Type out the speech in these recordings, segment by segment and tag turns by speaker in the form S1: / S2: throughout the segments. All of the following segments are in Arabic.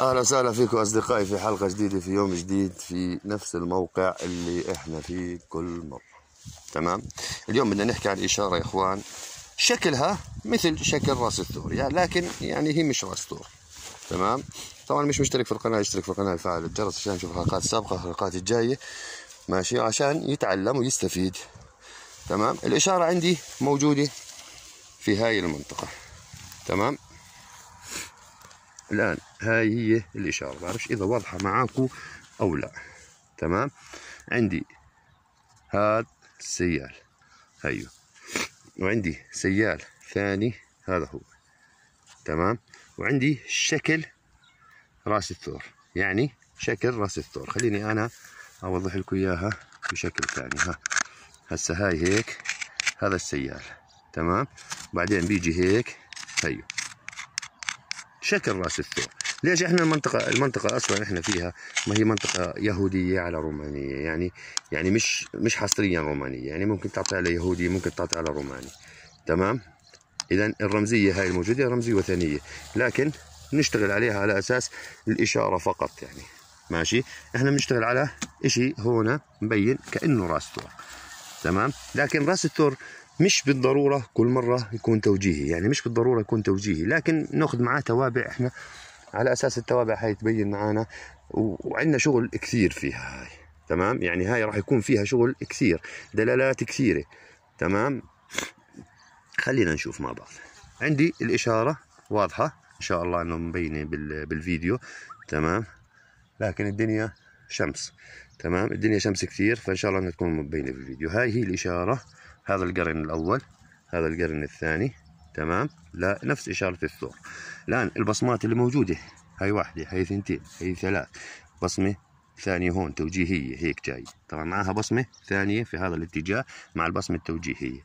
S1: أهلا وسهلا فيكم أصدقائي في حلقة جديدة في يوم جديد في نفس الموقع اللي إحنا فيه كل مرة. تمام؟ اليوم بدنا نحكي عن إشارة يا إخوان. شكلها مثل شكل راس الثور يعني لكن يعني هي مش راس ثور تمام؟ طبعا مش مشترك في القناة اشترك في القناة وفعل الجرس عشان نشوف الحلقات السابقة الحلقات الجاية. ماشي؟ عشان يتعلم ويستفيد. تمام؟ الإشارة عندي موجودة في هاي المنطقة. تمام؟ الآن. هاي هي الإشارة. بعرفش إذا واضحة معاكم أو لا. تمام؟ عندي هذا السيال هيو وعندي سيال ثاني. هذا هو. تمام؟ وعندي شكل راس الثور. يعني شكل راس الثور. خليني أنا أوضح لكم إياها بشكل ثاني. ها. هسه هاي هيك. هذا السيال. تمام؟ بعدين بيجي هيك. هيو شكل رأس الثور. ليش إحنا المنطقة المنطقة أصلا إحنا فيها ما هي منطقة يهودية على رومانية يعني يعني مش مش حصريا رومانية يعني ممكن تعطي على يهودي ممكن تعطي على روماني. تمام؟ اذا الرمزية هاي الموجودة رمزية وثنية لكن نشتغل عليها على أساس الإشارة فقط يعني. ماشي؟ إحنا بنشتغل على إشي هنا مبين كأنه رأس ثور. تمام؟ لكن رأس الثور مش بالضرورة كل مرة يكون توجيهي يعني مش بالضرورة يكون توجيهي لكن ناخذ معاه توابع إحنا على أساس التوابع هاي تبين معانا وعندنا شغل كثير فيها هاي تمام؟ يعني هاي راح يكون فيها شغل كثير دلالات كثيرة تمام؟ خلينا نشوف مع بعض. عندي الإشارة واضحة إن شاء الله إنه مبينة بالفيديو تمام؟ لكن الدنيا شمس تمام؟ الدنيا شمس كثير فإن شاء الله إنها تكون مبينة في الفيديو هاي هي الإشارة هذا القرن الأول هذا القرن الثاني تمام؟ لا نفس إشارة الثور. الآن البصمات اللي موجودة هاي واحدة هاي ثنتين هاي ثلاث بصمة ثانية هون توجيهية هيك جاي. طبعا معها بصمة ثانية في هذا الاتجاه مع البصمة التوجيهية.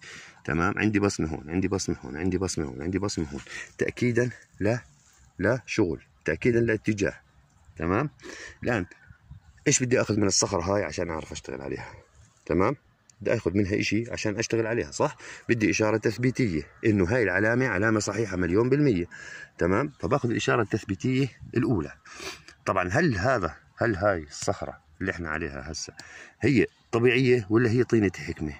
S1: تمام؟ عندي بصمة هون عندي بصمة هون عندي بصمة هون عندي بصمة هون. تأكيدا لا لا شغل تأكيدا لاتجاه تمام؟ الآن إيش بدي أخذ من الصخرة هاي عشان أعرف أشتغل عليها؟ تمام؟ بدي آخذ منها إشي عشان أشتغل عليها صح؟ بدي إشارة تثبيتية إنه هاي العلامة علامة صحيحة مليون بالمية تمام؟ فباخذ الإشارة التثبيتية الأولى. طبعا هل هذا هل هاي الصخرة اللي إحنا عليها هسه هي طبيعية ولا هي طينة حكمة؟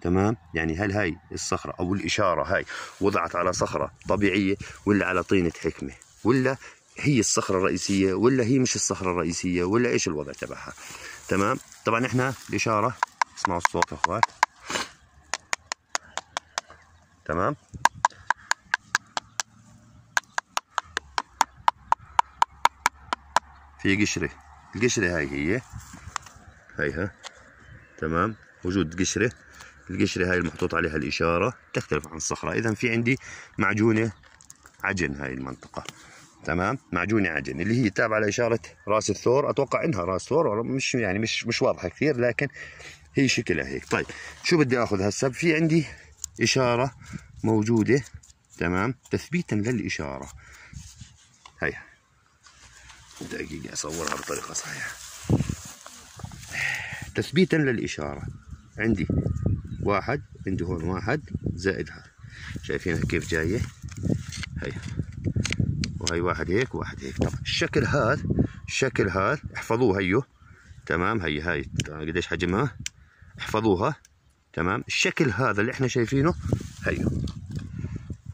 S1: تمام؟ يعني هل هاي الصخرة أو الإشارة هاي وضعت على صخرة طبيعية ولا على طينة حكمة؟ ولا هي الصخرة الرئيسية ولا هي مش الصخرة الرئيسية ولا إيش الوضع تبعها؟ تمام؟ طبعا إحنا الإشارة اسمعوا الصوت يا اخوات. تمام؟ في قشرة. القشرة هاي هي. هيها تمام؟ وجود قشرة. القشرة هاي المحطوط عليها الإشارة تختلف عن الصخرة. إذا في عندي معجونة عجن هاي المنطقة. تمام؟ معجونة عجن. اللي هي تابعة لإشارة رأس الثور. أتوقع إنها رأس ثور مش يعني مش مش واضحة كثير لكن هي شكلها هيك. طيب شو بدي آخذ هسه في عندي إشارة موجودة. تمام؟ تثبيتا للإشارة. هي دقيقة أصورها بطريقة صحيحة. تثبيتا للإشارة. عندي واحد عندي هون واحد زائد هذا. شايفينها كيف جاية؟ هي وهي واحد هيك وواحد هيك. طب الشكل هذا الشكل هذا احفظوه هيو. تمام؟ هي هاي. قديش حجمها؟ احفظوها. تمام؟ الشكل هذا اللي إحنا شايفينه هي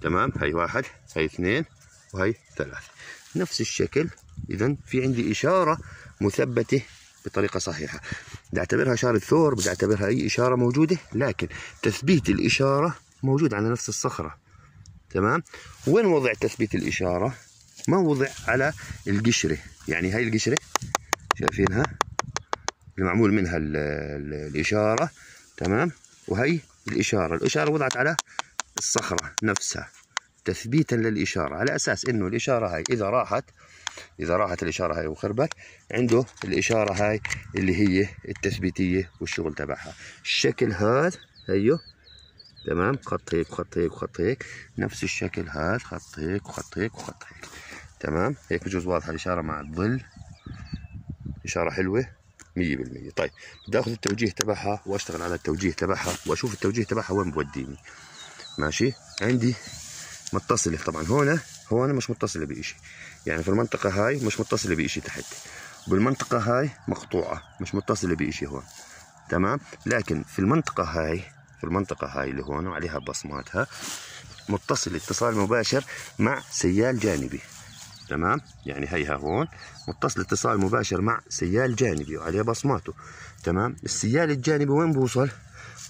S1: تمام؟ هي واحد هي اثنين وهي ثلاث نفس الشكل اذا في عندي إشارة مثبتة بطريقة صحيحة. بدي أعتبرها إشارة ثور بدي أعتبرها أي إشارة موجودة لكن تثبيت الإشارة موجود على نفس الصخرة. تمام؟ وين وضع تثبيت الإشارة؟ ما وضع على القشرة. يعني هاي القشرة شايفينها؟ المعمول منها الإشارة تمام؟ وهي الإشارة. الإشارة وضعت على الصخرة نفسها تثبيتا للإشارة. على أساس إنه الإشارة هاي إذا راحت إذا راحت الإشارة هاي وخربت عنده الإشارة هاي اللي هي التثبيتية والشغل تبعها. الشكل هذا هيو تمام؟ خط هيك خط هيك خط هيك. نفس الشكل هذا خط هيك وخط هيك وخط هيك. تمام؟ هيك بجوز واضحة الإشارة مع الظل. إشارة حلوة. 100% طيب بدي آخذ التوجيه تبعها وأشتغل على التوجيه تبعها وأشوف التوجيه تبعها وين بوديني. ماشي؟ عندي متصلة. طبعا هنا هون مش متصلة بإشي. يعني في المنطقة هاي مش متصلة بإشي تحت. بالمنطقة هاي مقطوعة مش متصلة بإشي هون. تمام؟ لكن في المنطقة هاي في المنطقة هاي اللي هون وعليها بصماتها متصل اتصال مباشر مع سيال جانبي. تمام؟ يعني هيها هون. متصل اتصال مباشر مع سيال جانبي وعليه بصماته. تمام؟ السيال الجانبي وين بوصل؟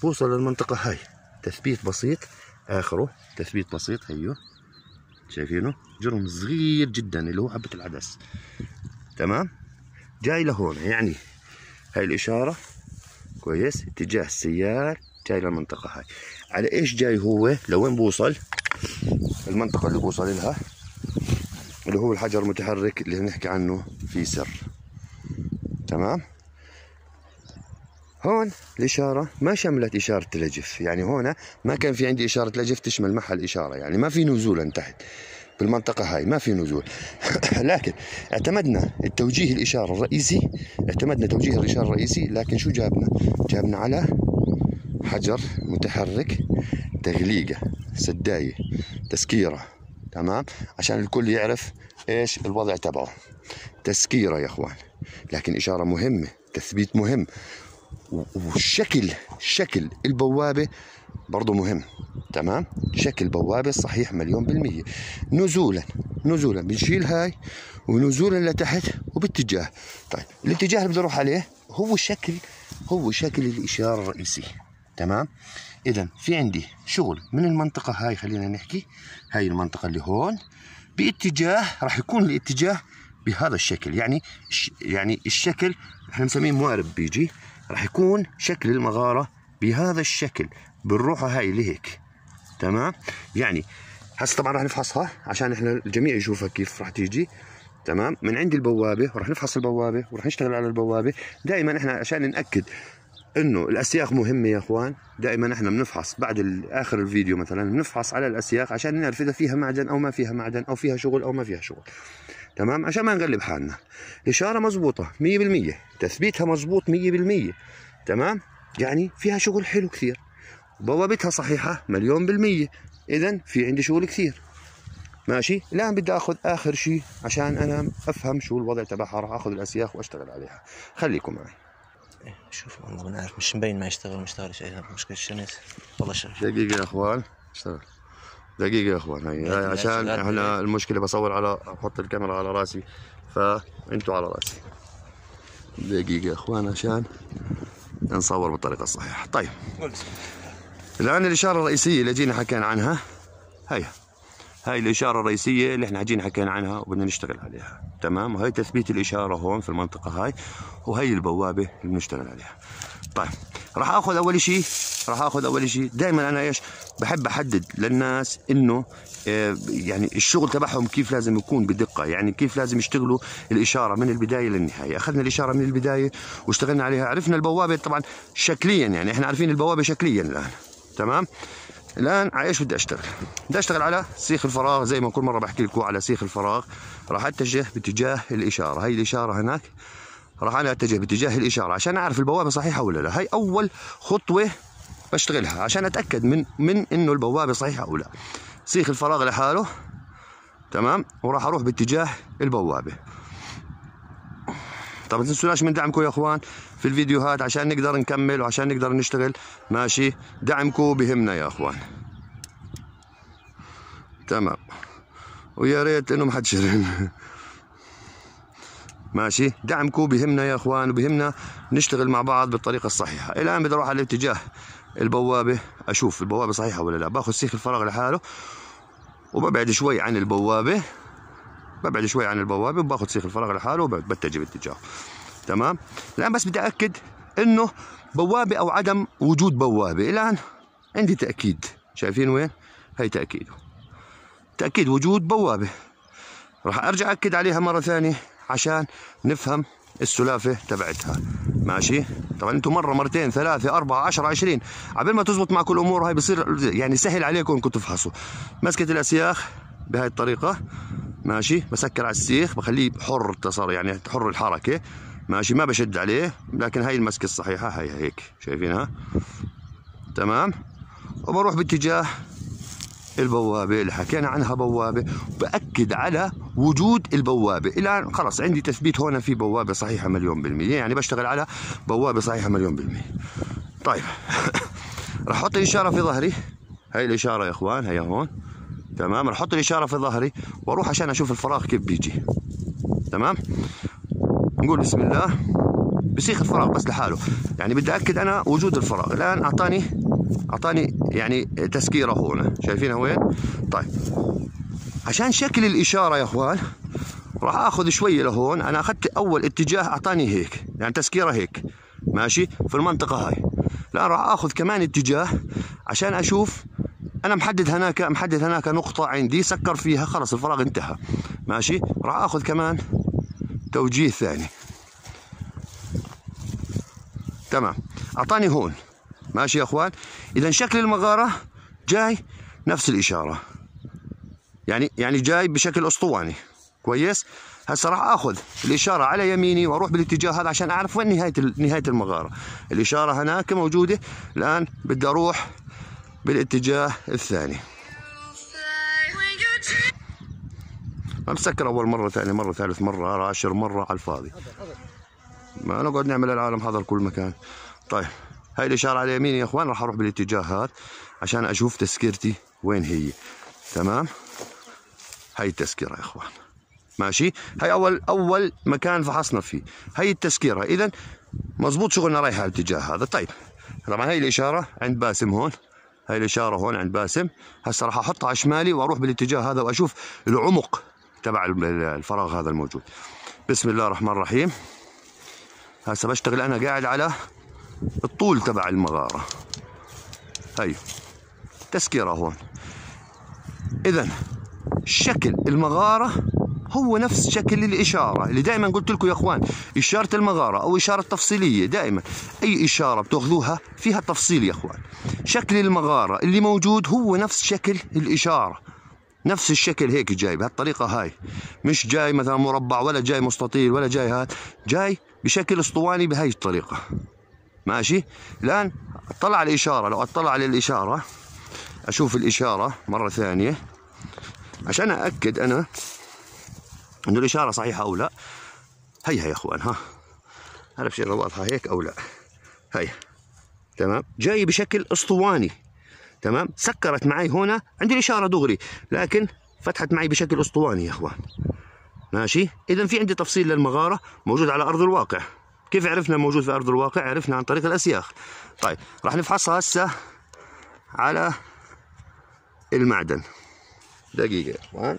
S1: بوصل للمنطقة هاي. تثبيت بسيط. آخره. تثبيت بسيط. هيو شايفينه؟ جرم صغير جدا اللي هو حبة العدس. تمام؟ جاي لهون. يعني هاي الإشارة. كويس. اتجاه السيار جاي للمنطقة هاي. على إيش جاي هو؟ لوين بوصل؟ المنطقة اللي بوصل لها. اللي هو الحجر المتحرك اللي نحكي عنه في سر. تمام؟ هون الإشارة ما شملت إشارة لجف يعني هون ما كان في عندي إشارة لجف تشمل معها الإشارة يعني ما في نزولا تحت بالمنطقة هاي ما في نزول. لكن اعتمدنا التوجيه الإشارة الرئيسي اعتمدنا توجيه الإشارة الرئيسي لكن شو جابنا؟ جابنا على حجر متحرك تغليقة سداية تسكيرة. تمام؟ عشان الكل يعرف إيش الوضع تبعه. تسكيرة يا إخوان. لكن إشارة مهمة تثبيت مهم. والشكل شكل البوابة برضو مهم. تمام؟ شكل بوابة صحيح مليون بالمية. نزولا نزولا بنشيل هاي ونزولا لتحت وباتجاه. طيب الاتجاه اللي بدي أروح عليه هو شكل هو شكل الإشارة الرئيسي تمام؟ إذا في عندي شغل من المنطقة هاي خلينا نحكي هاي المنطقة اللي هون باتجاه راح يكون الاتجاه بهذا الشكل. يعني يعني الشكل إحنا نسميه موارب بيجي راح يكون شكل المغارة بهذا الشكل بالروحة هاي لهيك تمام؟ يعني هسه طبعا راح نفحصها عشان إحنا الجميع يشوفها كيف راح تيجي. تمام؟ من عند البوابة وراح نفحص البوابة وراح نشتغل على البوابة. دائما إحنا عشان نأكد إنه الاسياخ مهمة يا أخوان. دائما إحنا بنفحص بعد آخر الفيديو مثلا بنفحص على الاسياخ عشان نعرف إذا فيها معدن أو ما فيها معدن أو فيها شغل أو ما فيها شغل. تمام؟ عشان ما نغلب حالنا. الاشاره مزبوطه 100% تثبيتها مزبوط 100% تمام؟ يعني فيها شغل حلو كثير. بوابتها صحيحة مليون بالمية. اذا في عندي شغل كثير. ماشي؟ الآن بدي آخذ آخر شيء عشان أنا أفهم شو الوضع تبعها. راح آخذ الاسياخ وأشتغل عليها. خليكم معي.
S2: شوف والله ما نعرف مش مبين ما يشتغل مشتغل شيء مشكلة الشمس والله شغل
S1: دقيقة يا أخوان. اشتغل. دقيقة يا أخوان. هي, عشان إحنا المشكلة بصور على أحط الكاميرا على رأسي. فانتوا على رأسي. دقيقة يا أخوان عشان نصور بالطريقة الصحيحة. طيب. الآن الإشارة الرئيسية اللي جينا حكينا عنها. هيا. هاي الإشارة الرئيسية اللي إحنا جينا حكينا عنها وبدنا نشتغل عليها. تمام؟ وهي تثبيت الإشارة هون في المنطقة هاي وهي البوابة اللي بنشتغل عليها. طيب راح آخذ أول شيء راح آخذ أول شيء دائما أنا إيش؟ بحب أحدد للناس إنه آه، يعني الشغل تبعهم كيف لازم يكون بدقة. يعني كيف لازم يشتغلوا الإشارة من البداية للنهاية. أخذنا الإشارة من البداية واشتغلنا عليها عرفنا البوابة طبعا شكليا يعني إحنا عارفين البوابة شكليا الآن. تمام؟ الآن على إيش بدي أشتغل. بدي أشتغل على سيخ الفراغ زي ما كل مرة بحكي لكم على سيخ الفراغ. راح أتجه باتجاه الإشارة. هي الإشارة هناك. راح أنا أتجه باتجاه الإشارة عشان أعرف البوابة صحيحة ولا لا. هي أول خطوة بشتغلها عشان أتأكد من من إنه البوابة صحيحة أو لا. سيخ الفراغ لحاله. تمام؟ وراح أروح باتجاه البوابة. طب ما تنسوناش من دعمكم يا إخوان في الفيديوهات عشان نقدر نكمل وعشان نقدر نشتغل. ماشي؟ دعمكم بهمنا يا إخوان. تمام. ويا ريت انه ما حد شرن ماشي دعمكم بهمنا يا إخوان وبهمنا نشتغل مع بعض بالطريقة الصحيحة. الآن بدي أروح على اتجاه البوابة أشوف البوابة صحيحة ولا لا. باخذ سيخ الفراغ لحاله وببعد شوي عن البوابة. ببعد شوي عن البوابة وباخذ سيخ الفراغ لحاله وبتجه باتجاه تمام؟ الآن بس بدي اكد إنه بوابة أو عدم وجود بوابة. الآن عندي تأكيد. شايفين وين؟ هي تأكيده. تأكيد وجود بوابة. راح أرجع أكد عليها مرة ثانية عشان نفهم السلافة تبعتها. ماشي؟ طبعا أنتم مرة مرتين ثلاثة أربعة عشرة عشرين. عبال ما تزبط معكم الأمور هاي بصير يعني سهل عليكم إنكم تفحصوا. مسكة الأسياخ بهاي الطريقة. ماشي؟ بسكر على السيخ بخليه حر التصر يعني حر الحركة. ماشي؟ ما بشد عليه لكن هاي المسكة الصحيحة هاي هيك. شايفينها؟ تمام؟ وبروح باتجاه البوابة اللي حكينا عنها بوابة. بأكد على وجود البوابة. الآن خلاص عندي تثبيت هون في بوابة صحيحة مليون بالمية. يعني بشتغل على بوابة صحيحة مليون بالمية. طيب. راح أحط الإشارة في ظهري. هاي الإشارة يا إخوان هي هون. تمام؟ راح أحط الإشارة في ظهري وأروح عشان أشوف الفراغ كيف بيجي. تمام؟ نقول بسم الله. بسيخ الفراغ بس لحاله. يعني بدي أكد أنا وجود الفراغ. الآن أعطاني أعطاني يعني تسكيرة هون شايفينها وين؟ طيب. عشان شكل الإشارة يا إخوان راح آخذ شوية لهون. أنا أخذت أول اتجاه أعطاني هيك يعني تسكيرة هيك. ماشي؟ في المنطقة هاي. لا راح آخذ كمان اتجاه عشان أشوف أنا محدد هناك محدد هناك نقطة عندي سكر فيها خلص الفراغ انتهى. ماشي؟ راح آخذ كمان توجيه ثاني. تمام. أعطاني هون. ماشي يا أخوان؟ اذا شكل المغارة جاي نفس الإشارة. يعني يعني جاي بشكل أسطواني. كويس؟ هسه راح آخذ الإشارة على يميني وأروح بالاتجاه هذا عشان أعرف وين نهاية نهاية المغارة. الإشارة هناك موجودة. الآن بدي أروح بالاتجاه الثاني. ما مسكر أول مرة ثاني مرة ثالث مرة عاشر مرة على الفاضي. ما نقعد نعمل العالم هذا لكل مكان. طيب. هاي الإشارة على يميني. يا إخوان راح أروح بالاتجاه هذا عشان أشوف تسكيرتي وين هي. تمام؟ هاي التسكيره يا إخوان. ماشي؟ هاي أول أول مكان فحصنا فيه. هاي التسكيره اذا مزبوط شغلنا رايح على الاتجاه هذا. طيب طبعا هاي الإشارة عند باسم هون. هاي الإشارة هون عند باسم. هسه راح أحطها على شمالي وأروح بالاتجاه هذا وأشوف العمق تبع الفراغ هذا الموجود. بسم الله الرحمن الرحيم. هسه بشتغل أنا قاعد على الطول تبع المغارة. هاي تسكيره هون. اذا شكل المغارة هو نفس شكل الإشارة اللي دائما قلت لكم يا أخوان إشارة المغارة أو إشارة تفصيلية دائما. أي إشارة بتأخذوها فيها تفصيل يا أخوان. شكل المغارة اللي موجود هو نفس شكل الإشارة. نفس الشكل هيك جاي بهالطريقة هاي. مش جاي مثلا مربع ولا جاي مستطيل ولا جاي هاد. جاي بشكل أسطواني بهاي الطريقة. ماشي. الآن اطلع على الإشارة. لو أطلع على الإشارة أشوف الإشارة مرة ثانية. عشان أأكد أنا إنه الإشارة صحيحة أو لا. هيها يا أخوان ها. عرف شيء واضحه هيك أو لا. هي تمام؟ جاي بشكل أسطواني. تمام؟ سكرت معي هنا عندي الإشارة دغري لكن فتحت معي بشكل أسطواني يا أخوان. ماشي؟ اذا في عندي تفصيل للمغارة موجود على أرض الواقع. كيف عرفنا موجود في ارض الواقع عرفنا عن طريق الاسياخ طيب راح نفحصها هسه على المعدن دقيقه يا اخوان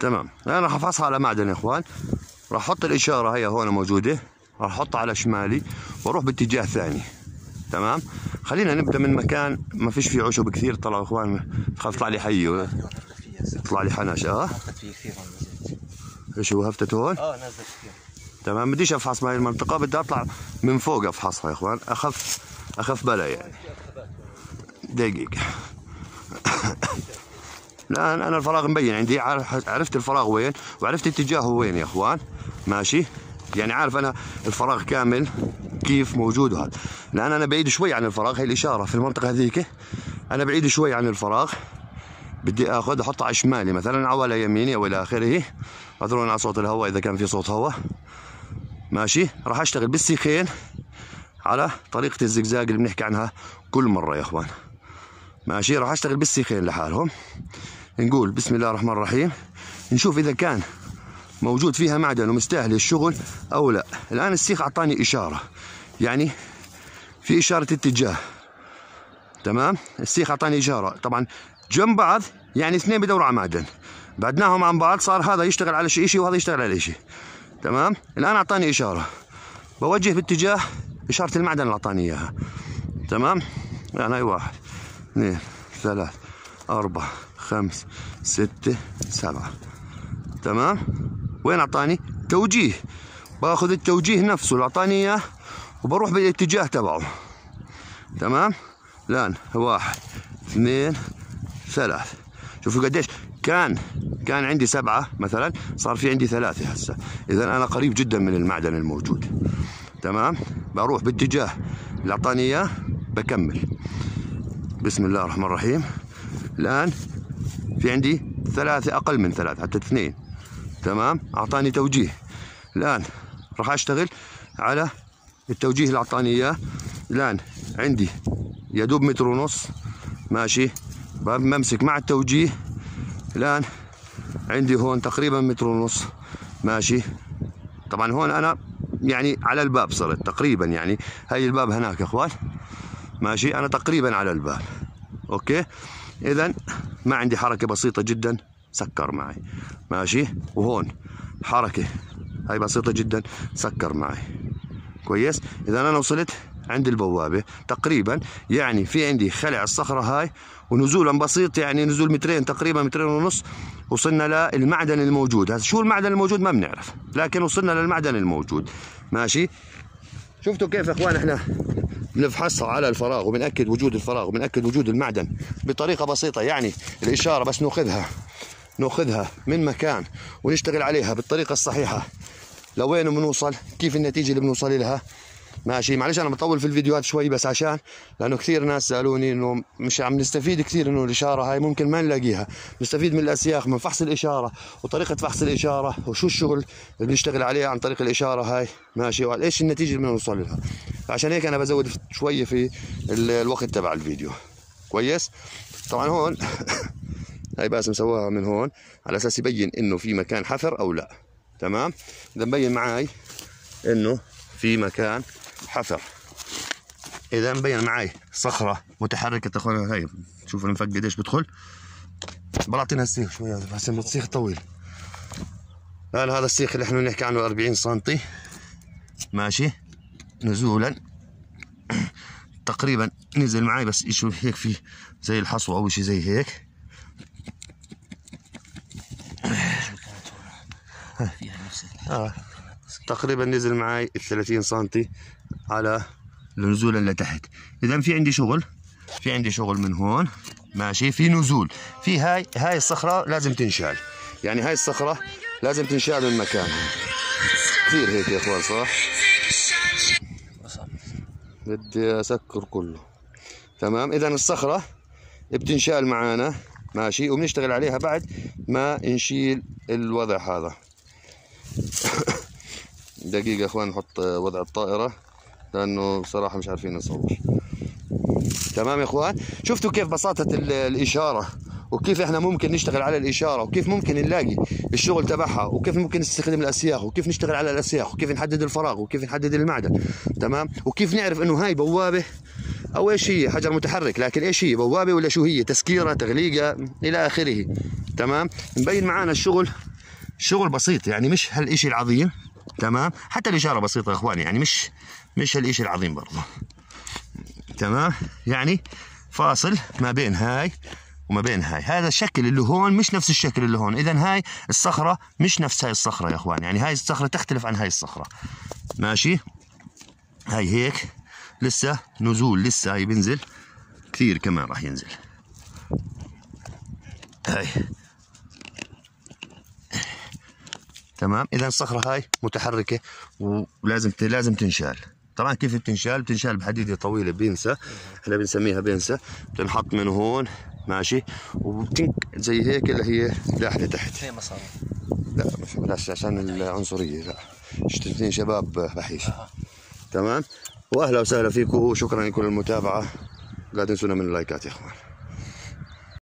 S1: تمام أنا راح افحصها على معدن يا اخوان راح أحط الاشاره هي هون موجوده راح احطها على شمالي وأروح باتجاه ثاني تمام خلينا نبدا من مكان ما فيش فيه عشب كثير طلعوا اخوان خاف يطلع لي حي يطلع لي حنش آه هو هفتت هون؟ آه نزلت كثير. تمام بديش أفحص بهاي المنطقة بدي أطلع من فوق افحصها يا إخوان. أخف أخف بلا يعني. دقيقة. الان أنا الفراغ مبين عندي. عرفت الفراغ وين؟ وعرفت اتجاهه وين يا إخوان. ماشي؟ يعني عارف أنا الفراغ كامل كيف موجود وهذا. لأن أنا بعيد شوي عن الفراغ هي الإشارة في المنطقة هذيك. أنا بعيد شوي عن الفراغ. بدي آخذ احطه على شمالي مثلا أو على يميني أو إلى آخره. اعذروني على صوت الهواء إذا كان في صوت هواء. ماشي. راح أشتغل بالسيخين على طريقة الزقزاق اللي بنحكي عنها كل مرة يا إخوان. ماشي. راح أشتغل بالسيخين لحالهم. نقول بسم الله الرحمن الرحيم. نشوف إذا كان موجود فيها معدن ومستاهل الشغل أو لا. الآن السيخ أعطاني إشارة. يعني في إشارة اتجاه. تمام؟ السيخ أعطاني إشارة. طبعا جنب بعض يعني اثنين بدوروا على معدن بعدناهم عن بعض صار هذا يشتغل على شيء وهذا يشتغل على شيء. تمام؟ الآن أعطاني إشارة. بوجه باتجاه إشارة المعدن اللي أعطاني إياها. تمام؟ يعني هاي واحد. اثنين ثلاث أربعة خمس ستة سبعة. تمام؟ وين أعطاني؟ توجيه. باخذ التوجيه نفسه اللي أعطاني إياه وبروح بالاتجاه تبعه. تمام؟ الآن واحد اثنين ثلاث. شوفوا قديش كان كان عندي سبعة مثلا صار في عندي ثلاثة هسه. إذا أنا قريب جدا من المعدن الموجود. تمام؟ بروح باتجاه اللي أعطاني إياه بكمل. بسم الله الرحمن الرحيم. الآن في عندي ثلاثة أقل من ثلاثة حتى اثنين. تمام؟ أعطاني توجيه. الآن راح أشتغل على التوجيه اللي أعطاني إياه. الآن عندي يا دوب متر ونص. ماشي؟ بمسك مع التوجيه. الآن عندي هون تقريبا متر ونص. ماشي. طبعا هون أنا يعني على الباب صرت تقريبا يعني. هاي الباب هناك يا إخوان. ماشي. أنا تقريبا على الباب. أوكي. اذا ما عندي حركة بسيطة جدا. سكر معي. ماشي. وهون حركة هاي بسيطة جدا. سكر معي. كويس. اذا أنا وصلت عند البوابة. تقريبا يعني في عندي خلع الصخرة هاي ونزولا بسيط يعني نزول مترين تقريبا مترين ونص وصلنا للمعدن الموجود. هذا شو المعدن الموجود؟ ما بنعرف لكن وصلنا للمعدن الموجود. ماشي؟ شفتوا كيف يا إخوان إحنا بنفحصها على الفراغ وبنأكد وجود الفراغ وبنأكد وجود المعدن بطريقة بسيطة. يعني الإشارة بس نأخذها نأخذها من مكان ونشتغل عليها بالطريقة الصحيحة. لوين بنوصل؟ كيف النتيجة اللي بنوصل لها؟ ماشي. معلش أنا بطول في الفيديوهات شوي بس عشان لأنه كثير ناس سألوني إنه مش عم نستفيد كثير إنه الإشارة هاي ممكن ما نلاقيها. نستفيد من الأسياخ من فحص الإشارة وطريقة فحص الإشارة وشو الشغل اللي بنشتغل عليه عن طريق الإشارة هاي. ماشي. وايش النتيجة اللي بنوصل لها. عشان هيك أنا بزود شوي في الوقت تبع الفيديو. كويس؟ طبعا هون هاي بس مسويها من هون على أساس يبين إنه في مكان حفر أو لا. تمام؟ اذا مبين معي إنه في مكان حفر. إذا مبين معي صخرة متحركة اخوان هاي شوف المفك قديش بدخل بعطينا السيخ شوي بس السيخ طويل. الان هذا السيخ اللي إحنا بنحكي عنه 40 سم ماشي. نزولا. تقريبا نزل معي بس شو هيك في زي الحصوة أو شيء زي هيك. آه. تقريبا نزل معي 30 سم على نزولا لتحت إذا في عندي شغل في عندي شغل من هون. ماشي في نزول. في هاي هاي الصخرة لازم تنشال. يعني هاي الصخرة لازم تنشال من مكانها كثير هيك يا إخوان صح؟ بدي أسكر كله. تمام؟ إذا الصخرة بتنشال معانا. ماشي؟ وبنشتغل عليها بعد ما نشيل الوضع هذا. دقيقة إخوان نحط وضع الطائرة. لأنه بصراحة مش عارفين نصور تمام يا إخوان؟ شفتوا كيف بساطة الإشارة؟ وكيف إحنا ممكن نشتغل على الإشارة؟ وكيف ممكن نلاقي الشغل تبعها؟ وكيف ممكن نستخدم الأسياخ؟ وكيف نشتغل على الأسياخ؟ وكيف نحدد الفراغ؟ وكيف نحدد المعدن تمام؟ وكيف نعرف إنه هاي بوابة أو إيش هي؟ حجر متحرك لكن إيش هي؟ بوابة ولا شو هي؟ تسكيرة تغليقة إلى آخره. تمام؟ مبين معانا الشغل. شغل بسيط يعني مش هالشيء العظيم. تمام؟ حتى الإشارة بسيطة يا إخواني يعني مش مش هالشيء العظيم برضه تمام؟ يعني فاصل ما بين هاي وما بين هاي. هذا الشكل اللي هون مش نفس الشكل اللي هون اذا هاي الصخرة مش نفس هاي الصخرة يا اخوان يعني هاي الصخرة تختلف عن هاي الصخرة. ماشي؟ هاي هيك. لسه نزول لسه هاي بينزل. كثير كمان راح ينزل. هاي. تمام؟ إذا الصخرة هاي متحركة ولازم لازم تنشال. طبعا كيف بتنشال؟ بتنشال بحديدة طويلة بينسى. إحنا بنسميها بينسى. بتنحط من هون ماشي؟ وبتنك زي هيك اللي هي لاحده تحت.
S2: هي مصاري
S1: لا مش بلاش عشان العنصرية. لا. اثنين شباب بحيش.
S2: آه.
S1: تمام؟ واهلا وسهلا فيكم. وشكرا لكل المتابعة. لا تنسونا من اللايكات يا إخوان.